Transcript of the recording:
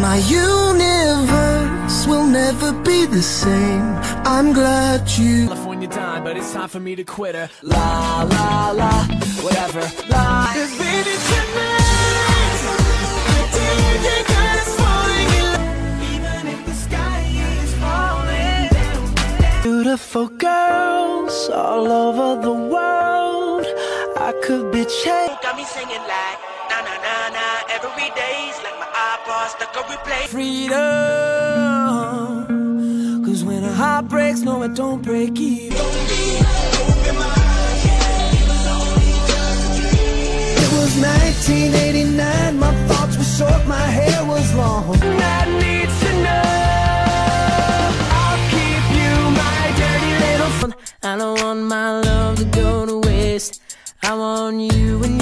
My universe will never be the same. I'm glad you. California dime, but it's time for me to quit her. La la la, whatever. La. 'Cause baby tonight, I didn't think I falling in love, even if the sky is falling. Beautiful girls all over the world. I could be changed. Got me singing like na na na na every day's like my iPod stuck on replay. freedom. Cause when a heart breaks, no, it don't break even. It was 1989. My thoughts were short. My hair was long. That needs to know. I'll keep you, my dirty little. I don't want my love to go to waste. I want you and